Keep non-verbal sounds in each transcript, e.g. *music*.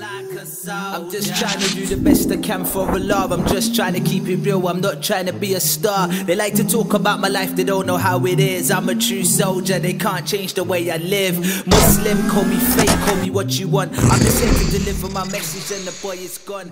I'm just trying to do the best I can for a love. I'm just trying to keep it real. I'm not trying to be a star. They like to talk about my life, they don't know how it is. I'm a true soldier, they can't change the way I live. Muslim, call me fake, call me what you want. I'm just here to deliver my message, and the boy is gone.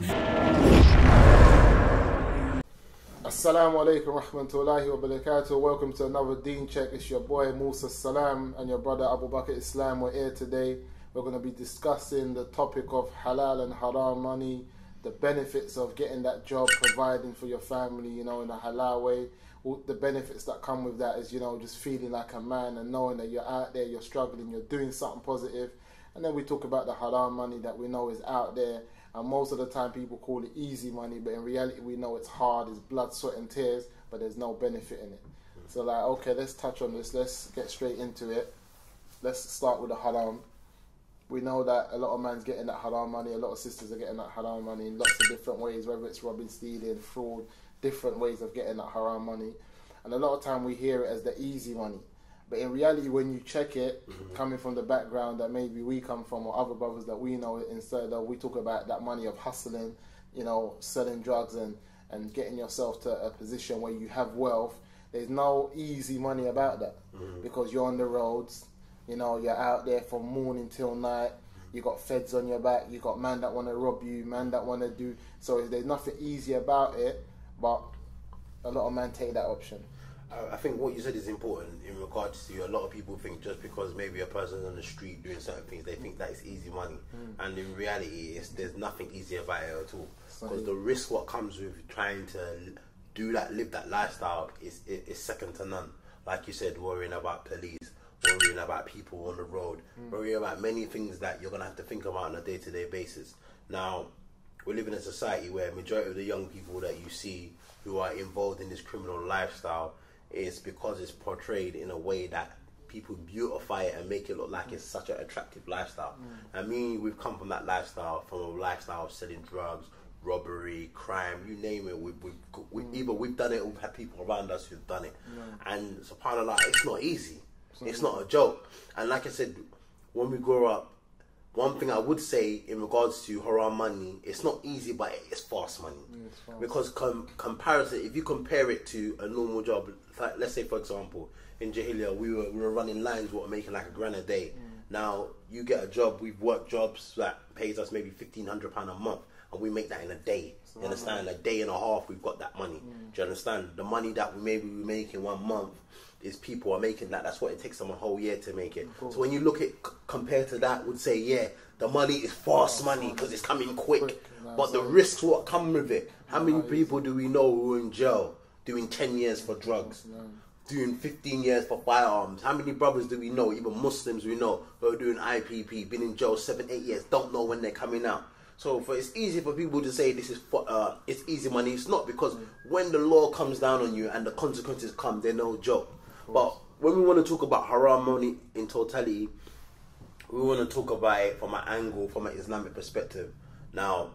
Assalamu alaikum rahmatullahi wa barakatuh. Welcome to another Deen Check. It's your boy Musa Salam and your brother Abu Bakr Islam. We're here today. We're going to be discussing the topic of halal and haram money, the benefits of getting that job, providing for your family, you know, in a halal way. All the benefits that come with that is, you know, just feeling like a man and knowing that you're out there, you're struggling, you're doing something positive. And then we talk about the haram money that we know is out there. And most of the time, people call it easy money, but in reality, we know it's hard, it's blood, sweat, and tears, but there's no benefit in it. So, like, okay, let's touch on this. Let's get straight into it. Let's start with the haram. We know that a lot of men's getting that haram money, a lot of sisters are getting that haram money in lots of different ways, whether it's robbing, stealing, fraud, different ways of getting that haram money. And a lot of time we hear it as the easy money. But in reality, when you check it, Mm-hmm. coming from the background that maybe we come from or other brothers that we know, instead of we talk about that money of hustling, you know, selling drugs and, and getting yourself to a position where you have wealth, there's no easy money about that Mm-hmm. because you're on the roads, you know, you're out there from morning till night. You got feds on your back. You got man that want to rob you, man that want to do. So there's nothing easy about it, but a lot of men take that option. I- think what you said is important in regards to you. a lot of people think just because maybe a person's on the street doing certain things, they think that it's easy money, mm. and in reality, it's, there's nothing easy about it at all. Because the risk what comes with trying to do that, live that lifestyle, is is is second to none. Like you said, worrying about police, worrying about people on the road, worrying about many things that you're gonna have to think about on a day to day basis. Now, we live in a society where majority of the young people that you see who are involved in this criminal lifestyle is because it's portrayed in a way that people beautify it and make it look like it's such an attractive lifestyle. Mm. I mean, we've come from that lifestyle, from a lifestyle of selling drugs, robbery, crime, you name it. We've, we've, we mm. either we've done it or we've had people around us who've done it. And subhanAllah, it's not easy. It's not a joke. And like I said, when we grow up, one thing I would say in regards to haram money, it's not easy, but mm, it's fast money. Because com- comparison, if you compare it to a normal job, like let's say for example, in Jahiliya we were we were running lines, we were making like a grand a day. Mm. Now you get a job, we've worked jobs that pays us maybe fifteen hundred pound a month, and we make that in a day. You understand? A day and a half, we've got that money. Mm. Do you understand? The money that we maybe we make in one month is people are making that. That's what it takes them a whole year to make it. So when you look at compared to that, would say yeah, the money is fast money because it's coming quick. Quick, But the risks what come with it. How many people do we know who are in jail doing ten years for drugs? Doing 15 years for firearms. How many brothers do we know, even Muslims we know, who are doing IPP, been in jail seven, eight years, don't know when they're coming out. So for it's easy for people to say this is for, uh, it's easy money. It's not because when the law comes down on you and the consequences come, they're no joke. But when we want to talk about haram money in totality, we want to talk about it from an angle, from an Islamic perspective. Now,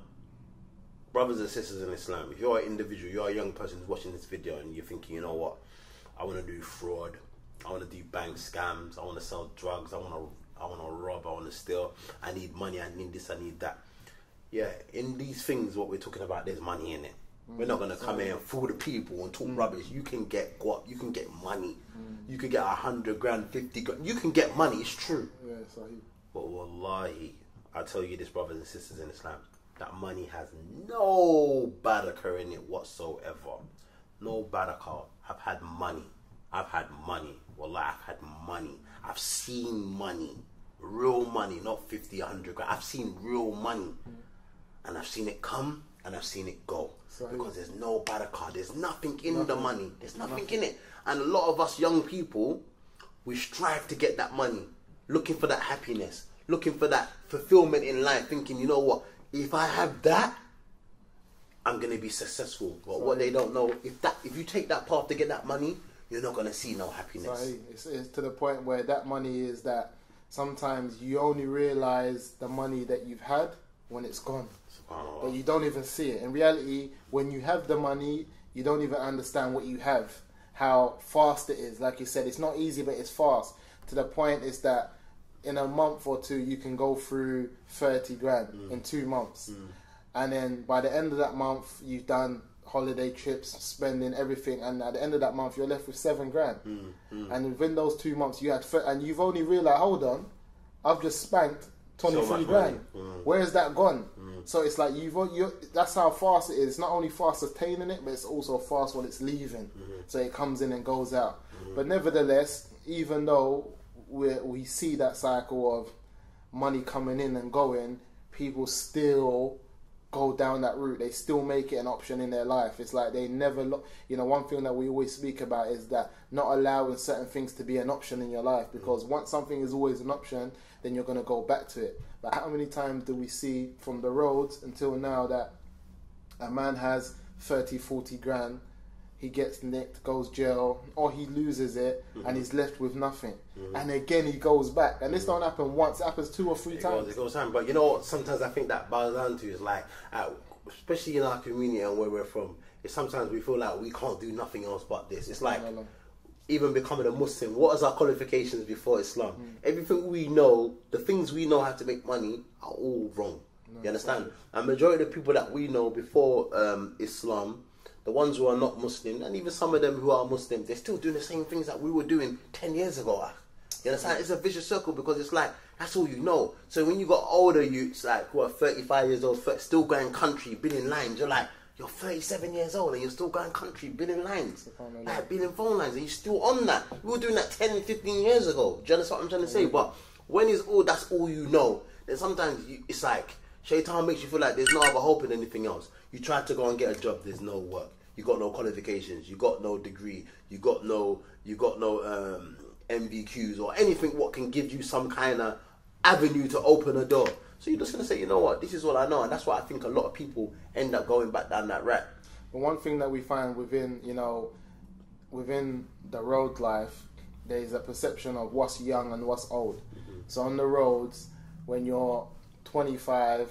brothers and sisters in Islam, if you're an individual, you're a young person who's watching this video and you're thinking, you know what, I want to do fraud, I want to do bank scams, I want to sell drugs, I want to, I want to rob, I want to steal, I need money, I need this, I need that. Yeah, in these things, what we're talking about, there's money in it. We're not gonna mm. come here and fool the people and talk mm. rubbish. You can get what you can get money. Mm. You can get a hundred grand, fifty grand. You can get money. It's true. Yeah, But wallahi, I tell you this, brothers and sisters in Islam, that money has no barakah in it whatsoever. No barakah. I've had money. I've had money. Wallahi, I've had money. I've seen money. Real money, not 50, 100 grand. I've seen real money. And I've seen it come and I've seen it go. Sahih. Because there's no barakah. There's nothing in the money. There's nothing in it. And a lot of us young people, we strive to get that money, looking for that happiness, looking for that fulfillment in life, thinking, you know what, if I have that, I'm gonna be successful. But what they don't know, if that if you take that path to get that money, you're not gonna see no happiness. it's, it's to the point where that money is that sometimes you only realize the money that you've had when it's gone. Subhanallah. But you don't even see it. In reality, when you have the money, you don't even understand what you have, how fast it is. Like you said, it's not easy, but it's fast. To the point is that in a month or two you can go through thirty grand Mm. in two months, and then by the end of that month you've done holiday trips, spending everything, and at the end of that month you're left with seven grand. Mm. And within those two months you had, and you've only realized, hold on, I've just spanked twenty three much grand. Mm. Where's that gone? So it's like you've you that's how fast it is. It's not only fast attaining it, but it's also fast when it's leaving. Mm-hmm. So it comes in and goes out. But nevertheless, even though we we see that cycle of money coming in and going, people still go down that route. They still make it an option in their life. It's like they never look. You know, one thing that we always speak about is that not allowing certain things to be an option in your life because once something is always an option, then you're going to go back to it. But how many times do we see from the roads until now that a man has 30, 40 grand, he gets nicked, goes jail, or he loses it Mm-hmm. and he's left with nothing. And again, he goes back. And this don't happen once, it happens two or three It goes, times. it goes time. But you know what? Sometimes I think that boils down to is like, uh, especially in our community and where we're from, is sometimes we feel like we can't do nothing else but this. It's like No, no. Even becoming a Muslim. What is our qualifications before Islam? Hmm. Everything we know, the things we know how to make money, are all wrong. you understand? And majority of the people that we know before um, Islam. The ones who are not Muslim, and even some of them who are Muslim, they're still doing the same things that we were doing 10 years ago. ah. You understand? It's a vicious circle because it's like that's all you know. So when you got older youths like who are 35 years old, still going country, billing lines, you're like, you're 37 years old and you're still going country, billing lines, like billing phone lines, and you're still on that. We were doing that 10, 15 years ago. Do you understand what I'm trying to say? But when it's all that's all you know, then sometimes you, it's like Shaitan makes you feel like there's no other hope in anything else. You try to go and get a job, there's no work. You got no qualifications. You got no degree. You got no. You got no um, NVQs or anything what can give you some kind of avenue to open a door. So you're just gonna say, you know what, this is all I know, and that's why I think a lot of people end up going back down that rat. But one thing that we find within, you know, within the road life, there is a perception of what's young and what's old. Mm-hmm. So on the roads, when you're 25,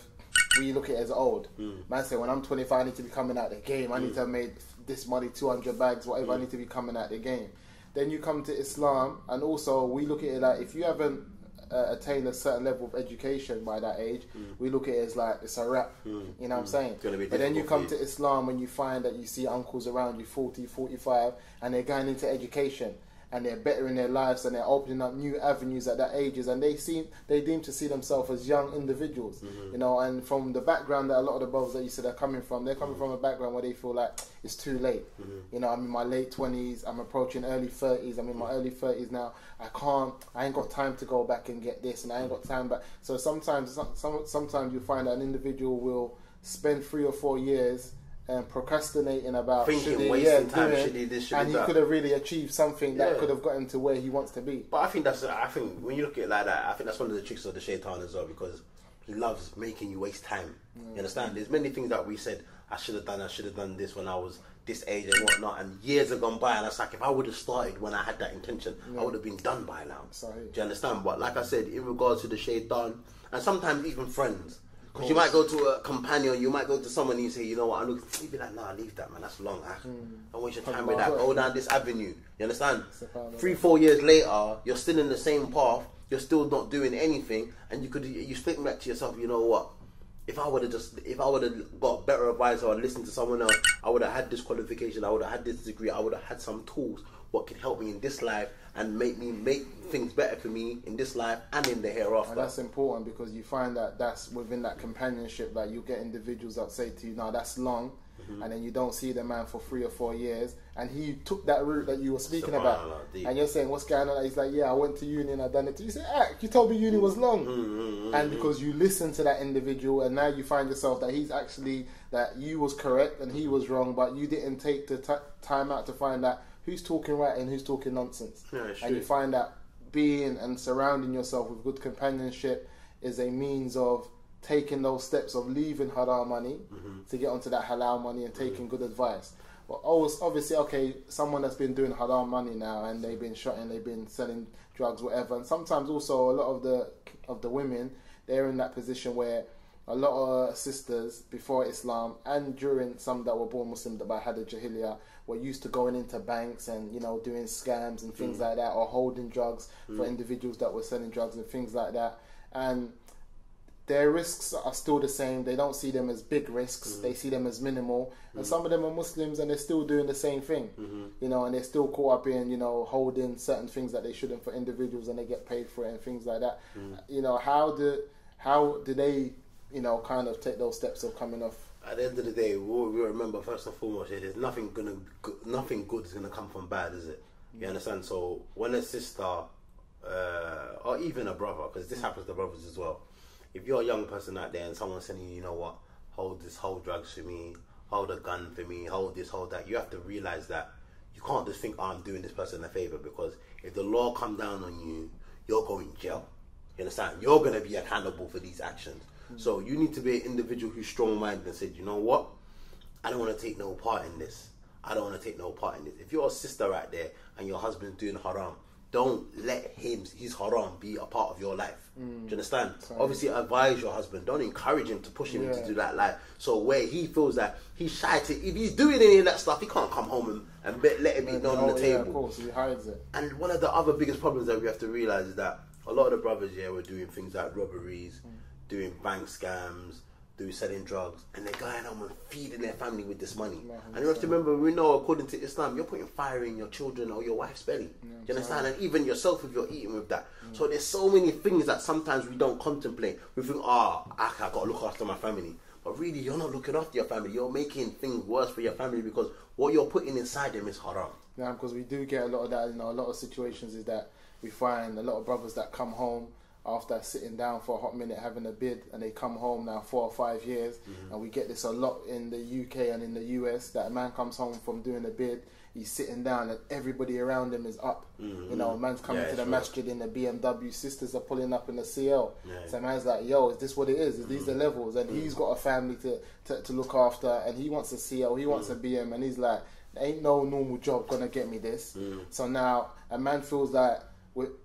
we look at it as old. Mm. Man say, when I'm 25, I need to be coming out the game. I need mm. to have made this money, 200 bags, whatever. I mm. need to be coming out the game. Then you come to Islam, and also we look at it like if you haven't uh, attained a certain level of education by that age, hmm. we look at it as like it's a wrap. Hmm. You know what I'm hmm. saying? Gonna be but then you come to Islam when you find that you see uncles around you 40, 45 and they're going into education and they're bettering their lives and they're opening up new avenues at that ages and they seem they deem to see themselves as young individuals Mm-hmm. you know and from the background that a lot of the brothers that you said are coming from they're coming from a background where they feel like it's too late. Mm-hmm. you know I'm in my late 20s I'm approaching early 30s I'm in my early 30s now. I can't I ain't got time to go back and get this and I ain't got time back. So sometimes some, some, sometimes you find that an individual will spend three or four years and procrastinating about Thinking, he, wasting yeah, time, doing, should he this, should and he that. could have really achieved something that Yeah. could have got him to where he wants to be. But I think that's I think when you look at it like that, I think that's one of the tricks of the shaitan as well because he loves making you waste time. You mm. understand? There's many things that we said I should have done. I should have done this when I was this age and whatnot. And years have gone by, and it's like if I would have started when I had that intention, I would have been done by now. Sorry. Do you understand? But like I said, in regards to the shaitan, and sometimes even friends. Because you might go to a companion, you might go to someone and you say, you know what, I'm looking, you be like, nah, leave that, man, that's long. I don't waste your time with that. Go down this avenue. You understand? Three, four years later, you're still in the same path, you're still not doing anything, and you could, you think back to yourself, you know what? If I would have just, if I would have got better advice or listened to someone else, I would have had this qualification, I would have had this degree, I would have had some tools what can help me in this life and make me make things better for me in this life and in the hereafter. And that's important because you find that that's within that companionship that you get individuals that say to you, "Now that's long," Mm-hmm. and then you don't see the man for three or four years, and he took that route that you were speaking about, Subhanallah, and you're saying, "What's going on?" He's like, "Yeah, I went to uni and I done it." You say, "Ah, you told me uni was long," Mm-hmm, and because you listen to that individual, and now you find yourself that he's actually that you was correct and he was wrong, but you didn't take the ti time out to find out who's talking right and who's talking nonsense, Yeah, and you find that being and surrounding yourself with good companionship is a means of taking those steps of leaving haram money Mm-hmm. to get onto that halal money and taking good advice. But always, obviously, okay, someone that's been doing haram money now and they've been shotting, they've been selling drugs, whatever. And sometimes also a lot of the of the women they're in that position where a lot of sisters before Islam and during some that were born Muslim that had a jahiliyyah were used to going into banks and you know doing scams and things mm. like that or holding drugs for mm. individuals that were selling drugs and things like that and their risks are still the same. They don't see them as big risks. Mm. They see them as minimal. And some of them are Muslims and they're still doing the same thing. Mm-hmm. You know, and they're still caught up in, you know, holding certain things that they shouldn't for individuals and they get paid for it and things like that. You know, how do how do they, you know, kind of take those steps of coming off At the end of the day, we we remember first and foremost, yeah, there's nothing gonna, nothing good is gonna come from bad, is it? You understand? So when a sister, uh, or even a brother, because this happens to brothers as well. If you're a young person out there and someone's saying, you know what, hold this, hold drugs for me, hold a gun for me, hold this, hold that, you have to realize that you can't just think, oh, I'm doing this person a favor because if the law come down on you, you're going jail. You understand? You're going to be accountable for these actions. Mm. So you need to be an individual who's strong-minded and said, you know what, I don't want to take no part in this. I don't want to take no part in this. If you're a sister out there and your husband's doing haram, don't let him his haram be a part of your life. Mm. Do you understand? Obviously, advise your husband. Don't encourage him to push him Yeah. to do that. Like so, where he feels that he's shy to, if he's doing any of that stuff, he can't come home and, and be, let it be known on the yeah, table. of course, he hides it. And one of the other biggest problems that we have to realize is that a lot of the brothers here were doing things like robberies, mm. Doing bank scams, doing selling drugs, and they're going home and feeding their family with this money. And you have to remember, we know according to Islam, you're putting fire in your children or your wife's belly. Do you understand? And even yourself if you're eating with that. So there's so many things that sometimes we don't contemplate. We think, ah, I I gotta look after my family. But really, you're not looking after your family. You're making things worse for your family because what you're putting inside them is haram. Yeah, because we do get a lot of that. You know, a lot of situations is that we find a lot of brothers that come home after sitting down for a hot minute having a bid, and they come home now four or five years, mm-hmm. and we get this a lot in the UK and in the US. That a man comes home from doing a bid, he's sitting down, and everybody around him is up. Mm-hmm. You know, a man's coming Yeah, to the sure. masjid in the BMW, sisters are pulling up in the CL. Yeah. So man's like, yo, is this what it is? Is these mm-hmm. the levels? And he's got a family to, to, to look after, and he wants a CL, he wants a BM, and he's like, ain't no normal job gonna get me this. Mm. So now a man feels that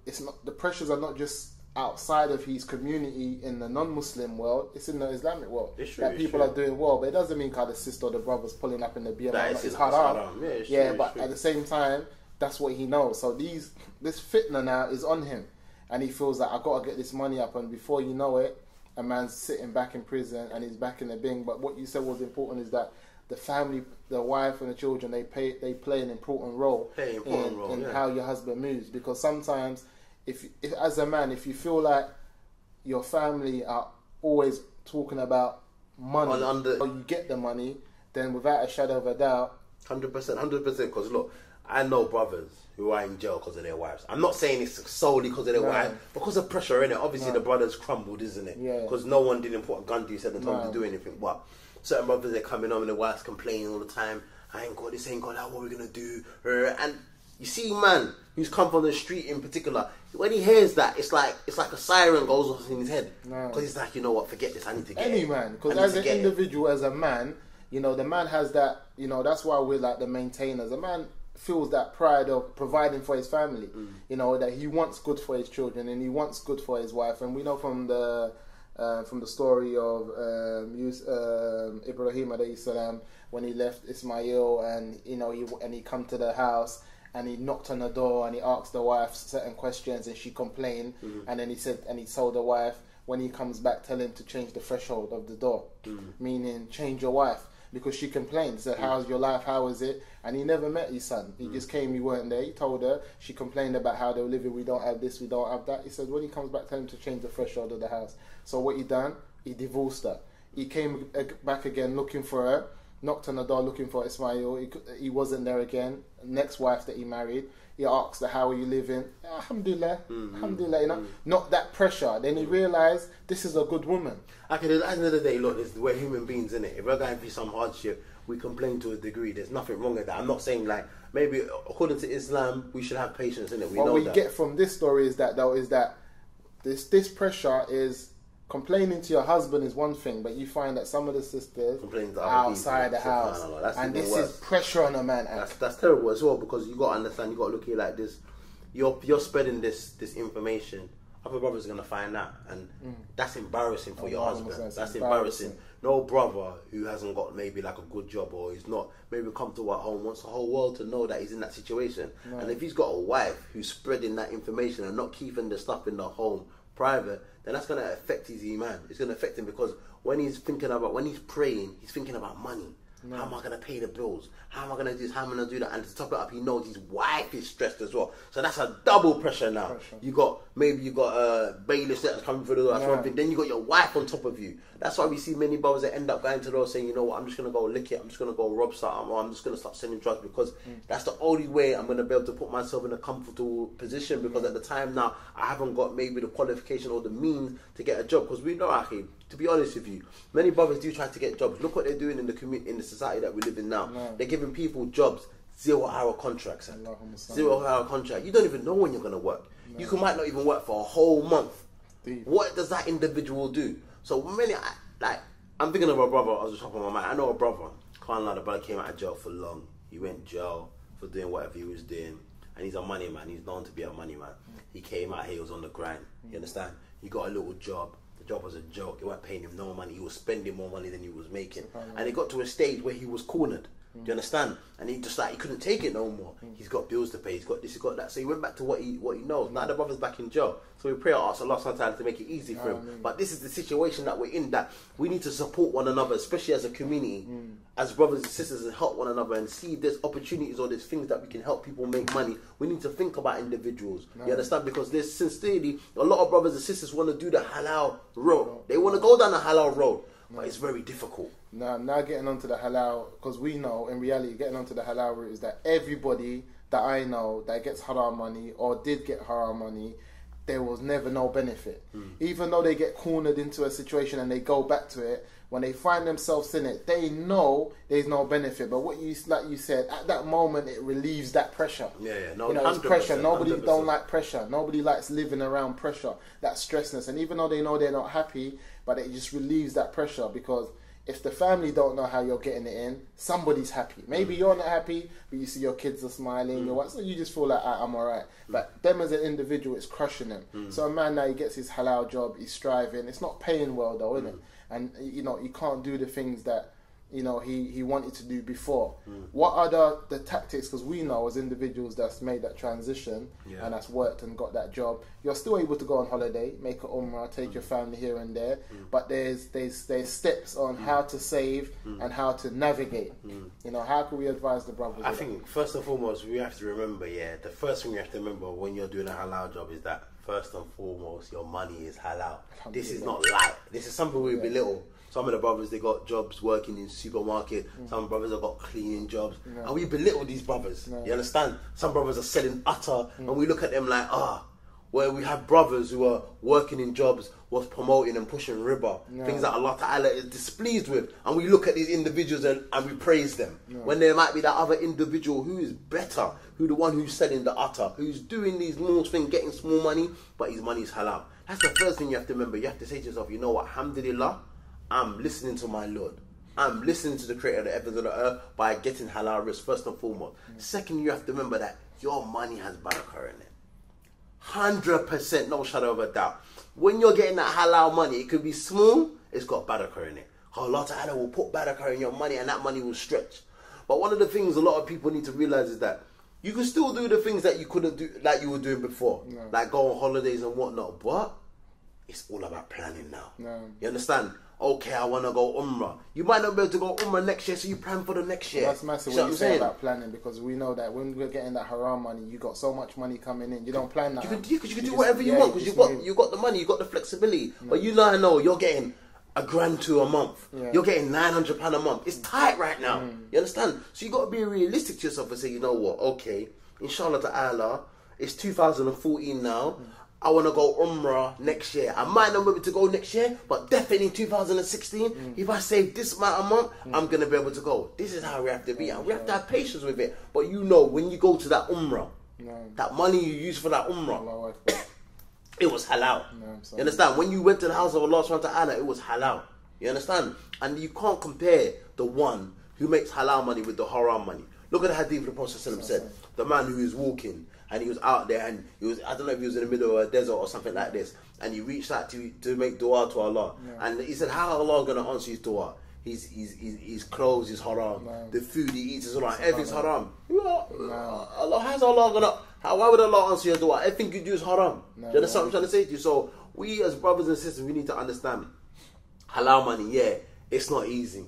it's not the pressures are not just outside of his community in the non-Muslim world; it's in the Islamic world It's true, that people are doing well. But it doesn't mean kind of sister or the brothers pulling up in the BM. That it's, it's haram. Yeah, it's true, yeah, it's but at the same time, that's what he knows. So these this fitna now is on him, and he feels that I gotta get this money up, and before you know it, a man's sitting back in prison and he's back in the bin. But what you said was important is that the family, the wife and the children, they pay they play an important role Play an important in, role, in yeah. how your husband moves. Because sometimes, if, if as a man, if you feel like your family are always talking about money, On- on the- or you get the money, then without a shadow of a doubt, Hundred percent, hundred percent. Because look, I know brothers who are in jail because of their wives. I'm not saying it's solely because of their No. wives, because of pressure in it. Obviously, No. the brothers crumbled, isn't it? Yeah. Because no one didn't put a gun to his head and told him to do anything. But certain brothers they're coming home and the wives complaining all the time. I ain't got this, ain't got that. What we gonna do? And you see, man, who's come from the street in particular, when he hears that, it's like it's like a siren goes off in his head. No. Because he's like, you know what? Forget this. I need to get any it. man because as an get it. individual as a man you know the man has that you know that's why we're like the maintainers a man feels that pride of providing for his family Mm. you know that he wants good for his children and he wants good for his wife and we know from the uh, from the story of um, Yus- um, Ibrahim alayhi salam when he left Ismail and you know he and he come to the house and he knocked on the door and he asked the wife certain questions and she complained. Mm-hmm. And then he said and he told the wife when he comes back tell him to change the threshold of the door. Mm-hmm. Meaning change your wife. Because she complained. Said mm-hmm. how's your life? How is it? And he never met his son. He just came he weren't there. He told her she complained about how they were living. We don't have this we don't have that. He said when he comes back tell him to change the threshold of the house. So what he done he divorced her. He came back again looking for her knocked on the door looking for Ismail. He, he wasn't there again. Next wife that he married, he asked her, "How are you living?" Ah, alhamdulillah, mm-hmm. alhamdulillah. You know, mm-hmm. not that pressure. Then he mm-hmm. realized this is a good woman. Like at the end of the day, look, we're human beings, innit? If we're going through some hardship, we complain to a degree. There's nothing wrong with that. I'm not saying like maybe according to Islam, we should have patience, innit? We what know we that. get from this story is that though is that this this pressure is complaining to your husband is one thing, but you find that some of the sisters to outside people. the house, that's and this worse. is pressure on a man. Eh? That's that's terrible as well because you got to understand. You got to look at it like this. You're you're spreading this this information other brothers are gonna find out, and mm. that's embarrassing for Oh, your husband. it's That's embarrassing. embarrassing. No brother who hasn't got maybe like a good job or he's not maybe comfortable at home wants the whole world to know that he's in that situation. And if he's got a wife who's spreading that information and not keeping the stuff in the home private, then that's gonna affect his iman. It's gonna affect him because when he's thinking about when he's praying, he's thinking about money. How am I gonna pay the bills? How am I gonna do this? How am I gonna do that? And to top it up, he knows his wife is stressed as well. So that's a double pressure now. Pressure. You got maybe you got uh, a bailiff that's coming through the door, that's Yeah. one thing. Then you got your wife on top of you. That's why we see many brothers that end up going to the door saying, you know what, I'm just gonna go lick it, I'm just gonna go rob something, or I'm just gonna start selling drugs because mm. that's the only way I'm gonna be able to put myself in a comfortable position because at the time now I haven't got maybe the qualification or the means to get a job. Because we know Aki, to be honest with you, many brothers do try to get jobs. Look what they're doing in the community in the society that we live in now. No. They're giving people jobs, zero hour contracts. Zero hour contract. You don't even know when you're gonna work. You can, might not even work for a whole month. Deep. What does that individual do? So many I- like I'm thinking of a brother. I was just talking about my mind. I know a brother. Can't lie, the brother came out of jail for long. He went jail for doing whatever he was doing, and he's a money man. He's known to be a money man. He came out here. He was on the grind. You understand? He got a little job. Job was a joke. It weren't paying him no money. He was spending more money than he was making, and it got to a stage where he was cornered. Do you understand? And he just like he couldn't take it no more. He's got bills to pay. He's got this. He's got that. So he went back to what he what he knows. Now the brother's back in jail. So we pray ask Allah sometimes to make it easy for him. But this is the situation that we're in. That we need to support one another, especially as a community, as brothers and sisters, and help one another and see if there's opportunities or there's things that we can help people make money. We need to think about individuals. You understand? Because there's sincerely a lot of brothers and sisters want to do the halal road. They want to go down the halal road, but it's very difficult. Now, now getting onto the halal, because we know in reality, getting onto the halal route is that everybody that I know that gets haram money or did get haram money, there was never no benefit. Hmm. Even though they get cornered into a situation and they go back to it, when they find themselves in it, they know there's no benefit. But what you like you said at that moment, it relieves that pressure. Yeah, yeah, no, you know, it's pressure. Nobody 100%. don't like pressure. Nobody likes living around pressure, that stressness. And even though they know they're not happy, but it just relieves that pressure because if the family don't know how you're getting it in, somebody's happy. Maybe you're not happy, but you see your kids are smiling. Mm. What, so you just feel like ah, I'm alright. Mm. But them as an individual, it's crushing them. Mm. So a man now he gets his halal job, he's striving. It's not paying well though, isn't it? And you know you can't do the things that you know he, he wanted to do before. Mm. What are the, the tactics? Because we know as individuals that's made that transition Yeah. and that's worked and got that job, you're still able to go on holiday, make a umrah, take your mm. family here and there. Mm. But there's there's there's steps on how to save and how to navigate. You know, how can we advise the brothers? I of that? think first and foremost we have to remember, yeah, the first thing you have to remember when you're doing a halal job is that first and foremost your money is halal. This is not light. This is something we belittle. Some of the brothers they got jobs working in supermarket. Some brothers have got cleaning jobs, and we belittle these brothers. You understand? Some brothers are selling attar, and we look at them like ah. Where we have brothers who are working in jobs, was promoting and pushing riba, things that Allah Ta'ala is displeased with, and we look at these individuals and, and we praise them. When there might be that other individual who is better, who the one who's selling the attar, who's doing these small things, getting small money, but his money is halal. That's the first thing you have to remember. You have to say to yourself, you know what, alhamdulillah, I'm listening to my Lord. I'm listening to the creator of the heavens and the earth by getting halal rizq first and foremost. Second, you have to remember that your money has barakah in it. Hundred percent, no shadow of a doubt. When you're getting that halal money, it could be small, it's got barakah in it. Allah Ta'ala will put barakah in your money and that money will stretch. But one of the things a lot of people need to realize is that you can still do the things that you couldn't do like you were doing before. Like go on holidays and whatnot. But it's all about planning now. No. You understand? Okay, I wanna go Umrah. You might not be able to go Umrah next year, so you plan for the next year. That's massive what you say saying? about planning because we know that when we're getting that haram money, you got so much money coming in. You don't plan that. You can, out. you, can- you can do just- whatever you yeah, want because you got you got the money, you got the flexibility. But you know, I know you're getting a grand to a month. Yeah. You're getting nine hundred pound a month. It's tight right now. Mm. You understand? So you got to be realistic to yourself and say, you know what? Okay, inshallah ta'ala, it's 2014 now. I want to go Umrah next year. I might not be able to go next year, but definitely in 2016, Mm. if I save this amount a month, I'm going to be able to go. This is how we have to be. And we have to have patience with it. But you know, when you go to that Umrah, that money you use for that Umrah, *coughs* it was halal. I'm you understand? When you went to the house of Allah subhanahu wa ta'ala, it was halal. You understand? And you can't compare the one who makes halal money with the haram money. Look at the hadith of the Prophet said, the man who is walking and he was out there and he was I don't know if he was in the middle of a desert or something like this, and he reached out to to make dua to Allah, and he said, "How Allah gonna answer his dua?" His, his, his, his clothes is haram. The food he eats is haram. Everything's haram. Allah, how's Allah gonna? How, why would Allah answer your dua? Everything you do is haram. do you understand what I'm trying to say to you? So we as brothers and sisters, we need to understand halal money. Yeah, it's not easy.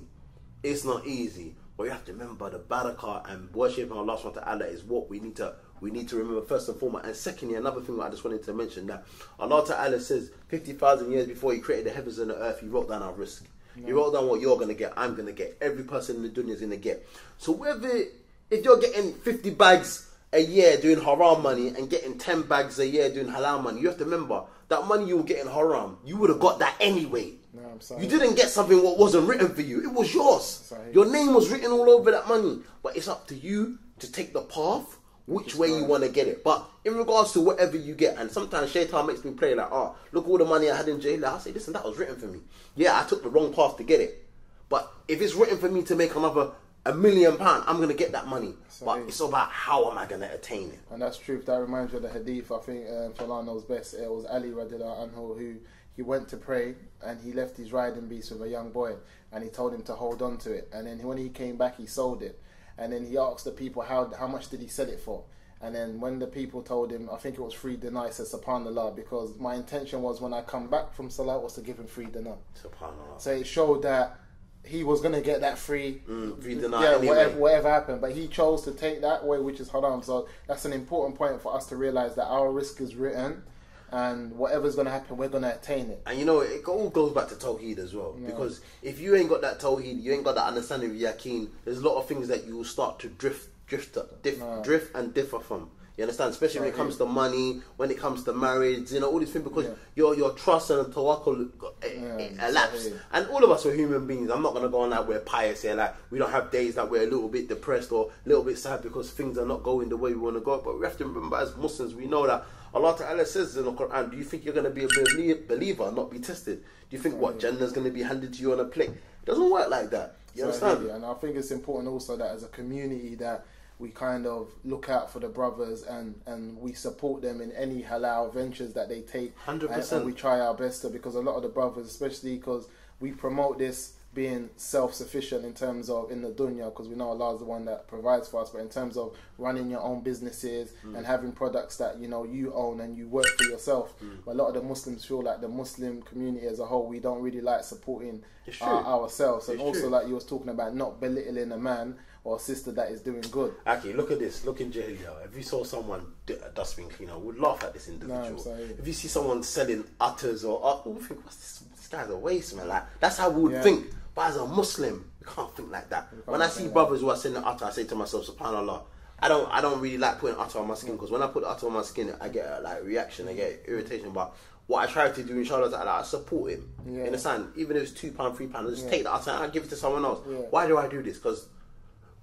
It's not easy. But you have to remember the barakah and worshiping Allah subhanahu wa ta'ala is what we need to we need to remember first and foremost. And secondly, another thing that I just wanted to mention that Allah Ta'ala says fifty thousand years before he created the heavens and the earth, he wrote down our rizq. He wrote down what you're gonna get, I'm gonna get, every person in the dunya is gonna get. So whether if you're getting fifty bags a year doing haram money and getting ten bags a year doing halal money, you have to remember that money you were getting haram, you would have got that anyway. No, I'm sorry. You didn't get something what wasn't written for you. It was yours. Your name was written all over that money. But it's up to you to take the path which way you want to get it. But in regards to whatever you get, and sometimes Shaitan makes me play like, oh, look all the money I had in jail. I say, listen, that was written for me. Yeah, I took the wrong path to get it. But if it's written for me to make another a million pound, I'm gonna get that money. But it's about how am I gonna attain it. And that's true. That reminds me of the hadith. I think uh, Allah knows best. It was Ali radiallahu anhu who he went to pray and he left his riding beast with a young boy and he told him to hold on to it. And then when he came back, he sold it. And then he asked the people how how much did he sell it for. And then when the people told him, I think it was three dinar, he said, Subhanallah, because my intention was when I come back from Salah was to give him three dinar. Subhanallah. So it showed that he was going to get that free, Mm, free dinar yeah, anyway. whatever, whatever happened. But he chose to take that way, which is haram. So that's an important point for us to realize that our rizq is written, and whatever's going to happen, we're going to attain it. And you know, it all goes back to Tawheed as well. Because if you ain't got that Tawheed, you ain't got that understanding of Yaqeen, there's a lot of things that you will start to drift, drift, diff, drift and differ from. You understand? Especially when it comes to money, when it comes to marriage, you know, all these things because Yeah. your your trust and tawakkul Yeah, it exactly. And all of us are human beings. I'm not gonna go on like we're pious here, like we don't have days that we're a little bit depressed or a little bit sad because things are not going the way we want to go. But we have to remember as Muslims, we know that Allah Ta'ala says in the Quran, do you think you're gonna be a believer and not be tested? Do you think what hmm. Jannah's gonna be handed to you on a plate? It doesn't work like that. You So, understand? yeah, And I think it's important also that as a community that we kind of look out for the brothers and, and we support them in any halal ventures that they take. 100%. And, and we try our best to because a lot of the brothers, especially because we promote this being self-sufficient in terms of in the dunya because we know Allah is the one that provides for us but in terms of running your own businesses Mm. and having products that you know you own and you work for yourself Mm. but a lot of the Muslims feel like the Muslim community as a whole we don't really like supporting our, ourselves and It's also true. like you was talking about not belittling a man or a sister that is doing good Okay, look at this. Look in Jahiliyyah. If you saw someone a dustbin cleaner, we'd laugh at this individual. I'm if you see someone selling attars or uh, we think, what's this? This guy's a waste, man. Like that's how we would Yeah. think. But as a Muslim, you can't think like that. When I see brothers who are selling attar, I say to myself, Subhanallah. I don't, I don't really like putting attar on my skin because when I put the attar on my skin, I get a, like reaction, I get irritation. But what I try to do, inshallah, is that I support him. Yeah. You understand? Even if it's two pound, three pound, I just Yeah. take the attar and I give it to someone else. Yeah. Why do I do this? Because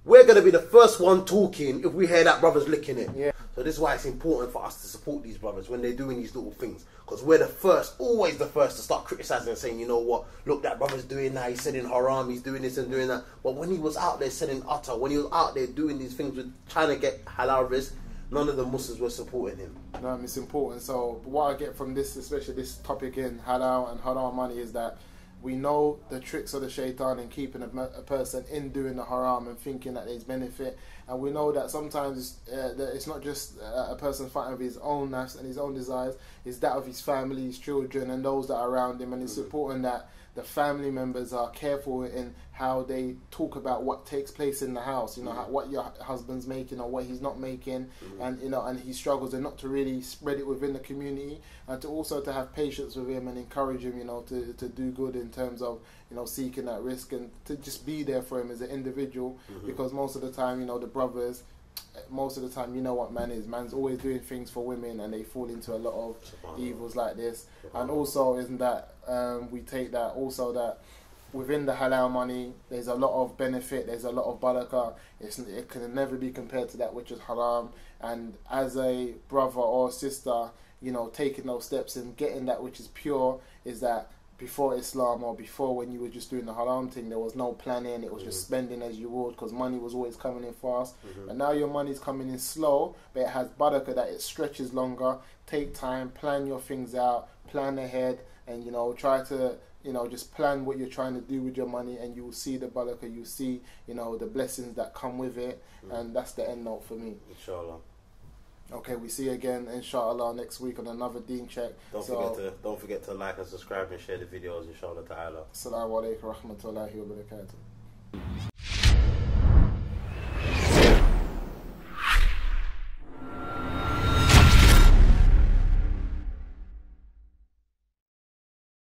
we're gonna be the first one talking if we hear that brother's licking it. Yeah. So this is why it's important for us to support these brothers when they're doing these little things, because we're the first, always the first to start criticizing and saying, you know what, look that brother's doing that, he's selling haram, he's doing this and doing that. But when he was out there selling attar, when he was out there doing these things with trying to get halal rizq, none of the Muslims were supporting him. No, it's important. So what I get from this, especially this topic in halal and haram money, is that we know the tricks of the shaitan in keeping a, a person in doing the haram and thinking that there's benefit, and we know that sometimes uh, that it's not just uh, a person fighting with his own nafs and his own desires; it's that of his family, his children, and those that are around him. And it's important that the family members are careful in how they talk about what takes place in the house. You know, how, what your husband's making or what he's not making, mm. and you know, and he struggles, and not to really spread it within the community, and to also to have patience with him and encourage him. You know, to to do good in terms of you know seeking that rizq and to just be there for him as an individual, mm-hmm. because most of the time, you know, the brothers. Most of the time, you know what man is. Man's always doing things for women, and they fall into a lot of evils like this. And also, isn't that um, we take that also that within the halal money, there's a lot of benefit, there's a lot of barakah. It's, it can never be compared to that which is haram. And as a brother or sister, you know, taking those steps and getting that which is pure is that before Islam or before when you were just doing the haram thing, there was no planning. It was just spending as you would because money was always coming in fast. And now your money's coming in slow, but it has barakah that it stretches longer. Take time, plan your things out, plan ahead, and you know try to you know just plan what you're trying to do with your money, and you will see the barakah. You see you know the blessings that come with it, mm. and that's the end note for me. Inshallah. Okay, we see you again inshallah next week on another Deen check. Don't so, forget to don't forget to like and subscribe and share the videos. Inshallah ta'ala. Assalamu alaikum wa rahmatullahi wa barakatuh.